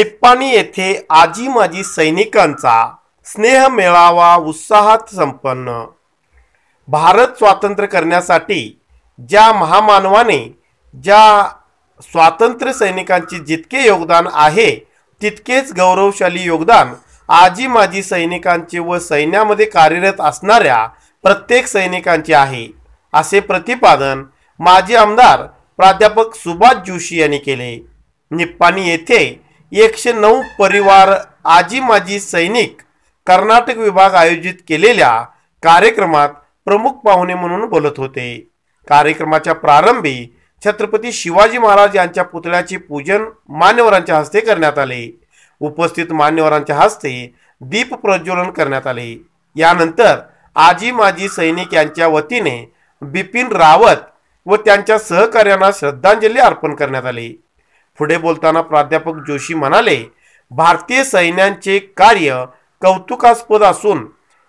निप्पाणी येथे आजी माजी सैनिकांचा स्नेह मेळावा उत्साहात संपन्न. भारत स्वातंत्र्य करण्यासाठी ज्या महामानवाने ज्या स्वातंत्र्य सैनिकांचे जितके योगदान आहे तितकेच गौरवशाली योगदान आजी माजी सैनिकांचे व सैन्यामध्ये कार्यरत असणाऱ्या प्रत्येक सैनिकांचे आहे असे प्रतिपादन माजी आमदार प्राध्यापक सुभाष जोशी यांनी केले. निप्पाणी येथे एकशे नऊ परिवार आजी माजी सैनिक कर्नाटक विभाग आयोजित केलेल्या कार्यक्रमात प्रमुख पाहुणे म्हणून बोलत होते. कार्यक्रमाच्या प्रारंभी छत्रपती शिवाजी महाराज यांच्या पुतळ्याचे पूजन मान्यवरांच्या हस्ते करण्यात आले. उपस्थित मान्यवरांच्या हस्ते दीप प्रज्वलन करण्यात आले. यानंतर आजी माजी सैनिक यांच्या वतीने बिपिन रावत व त्यांच्या सहकार्यांना श्रद्धांजली अर्पण करण्यात आली. पुढे बोलताना प्राध्यापक जोशी म्हणाले भारतीय सैन्यांचे कार्य कौतुकास्पद असून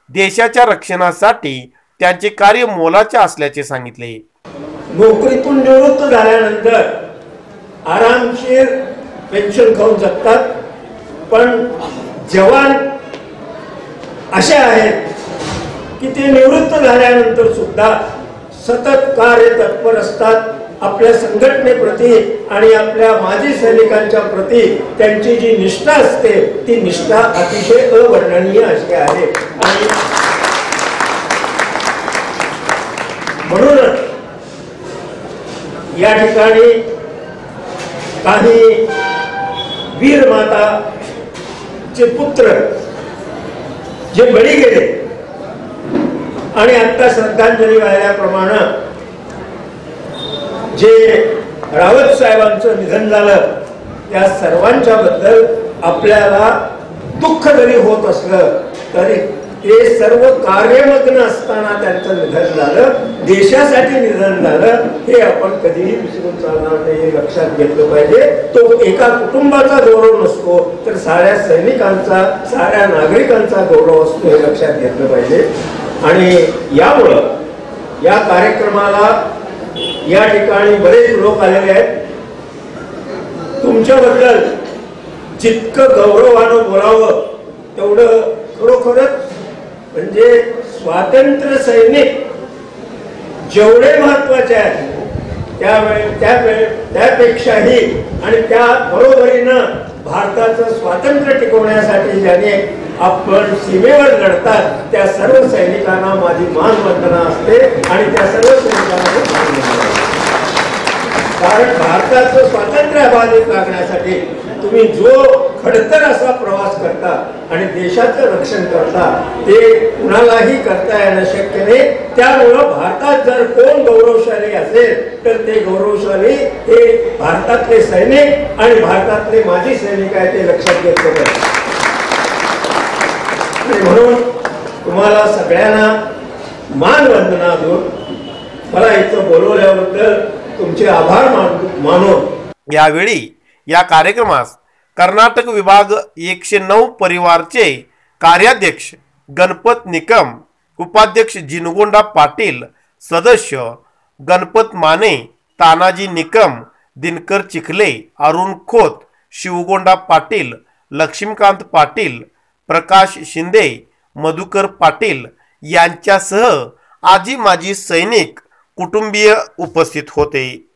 देशाच्या रक्षणासाठी त्यांचे कार्य मोलाचे असल्याचे सांगितले. नोकरीतून निवृत्त झाल्यानंतर आरामशीर पेन्शन खाऊन जगतात. पण जवान असे आहेत की ते निवृत्त झाल्यानंतर सुद्धा सतत कार्य तत्पर असतात. आपल्या संघटनेप्रती आणि आपल्या माजी सैनिकांच्या प्रती त्यांची जी निष्ठा असते ती निष्ठा अतिशय अवर्णनीय अशी आहे. आणि म्हणूनच या ठिकाणी काही वीर माता चे पुत्र जे बळी गेले आणि आता श्रद्धांजली वाहिल्याप्रमाणे जे रावत साहेबांचं निधन झालं त्या सर्वांच्या बद्दल आपल्याला दुःख जरी होत असलं तरी ते सर्व कार्यमग्न असताना त्यांचं निधन झालं देशासाठी निधन झालं हे आपण कधीही विसरून चालणार नाही हे लक्षात घेतलं पाहिजे. तो एका कुटुंबाचा गौरव नसतो तर साऱ्या सैनिकांचा साऱ्या नागरिकांचा गौरव असतो हे लक्षात घेतलं पाहिजे. आणि यामुळं या कार्यक्रमाला या ठिकाणी बरेच लोक आलेले आहेत. तुमच्याबद्दल जितकं गौरवानं बोलावं तेवढं खरोखरच म्हणजे स्वातंत्र्य सैनिक जेवढे महत्त्वाचे आहेत त्यावेळे त्यावेळे त्यापेक्षाही आणि त्या बरोबरीनं भारताचं स्वातंत्र्य टिकवण्यासाठी ज्याने आपण सीमेवर लढतात त्या सर्व सैनिकांना माझी मान वंदना असते आणि त्या सर्व सैनिकांना मी मान वंदना असते. कारण भारताचं स्वातंत्र्य बाधित लागण्यासाठी तुम्ही जो खडतर असा प्रवास करता आणि देशाचं रक्षण करता ते कुणालाही करता येणं शक्य नाही. त्यामुळं भारतात जर कोण गौरवशाली असेल तर ते गौरवशाली हे भारतातले सैनिक आणि भारतातले माजी सैनिक आहे ते लक्षात घेतलं पाहिजे. म्हणून तुम्हाला सगळ्यांना मानवंदना देऊन मला इथं बोलवल्याबद्दल तुमचे आभार मान- मानून. यावेळी या कार्यक्रमास कर्नाटक विभाग एकशे नऊ परिवारचे कार्याध्यक्ष गणपत निकम उपाध्यक्ष जिनगोंडा पाटील सदस्य गणपत माने तानाजी निकम दिनकर चिखले अरुण खोत शिवगोंडा पाटील लक्ष्मीकांत पाटील प्रकाश शिंदे मधुकर पाटील यांच्यासह आजी माजी सैनिक कुटुंबीय उपस्थित होते.